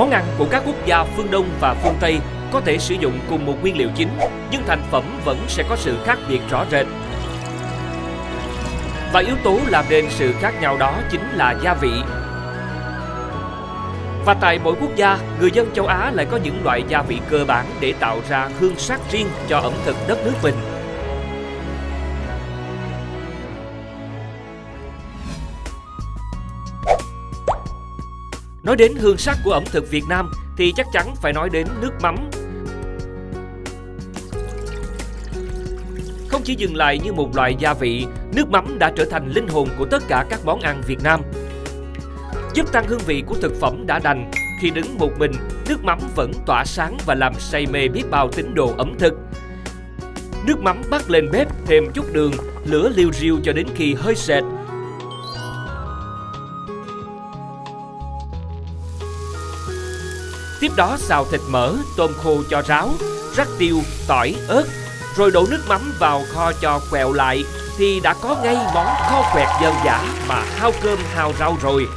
Món ăn của các quốc gia phương Đông và phương Tây có thể sử dụng cùng một nguyên liệu chính, nhưng thành phẩm vẫn sẽ có sự khác biệt rõ rệt. Và yếu tố làm nên sự khác nhau đó chính là gia vị. Và tại mỗi quốc gia, người dân châu Á lại có những loại gia vị cơ bản để tạo ra hương sắc riêng cho ẩm thực đất nước mình. Nói đến hương sắc của ẩm thực Việt Nam thì chắc chắn phải nói đến nước mắm. Không chỉ dừng lại như một loại gia vị, nước mắm đã trở thành linh hồn của tất cả các món ăn Việt Nam. Giúp tăng hương vị của thực phẩm đã đành, khi đứng một mình, nước mắm vẫn tỏa sáng và làm say mê biết bao tín đồ ẩm thực. Nước mắm bắt lên bếp thêm chút đường, lửa liu riu cho đến khi hơi sệt, Tiếp đó xào thịt mỡ, tôm khô cho ráo, rắc tiêu, tỏi, ớt, rồi đổ nước mắm vào kho cho quẹo lại thì đã có ngay món kho quẹt dân dã mà hao cơm hao rau rồi.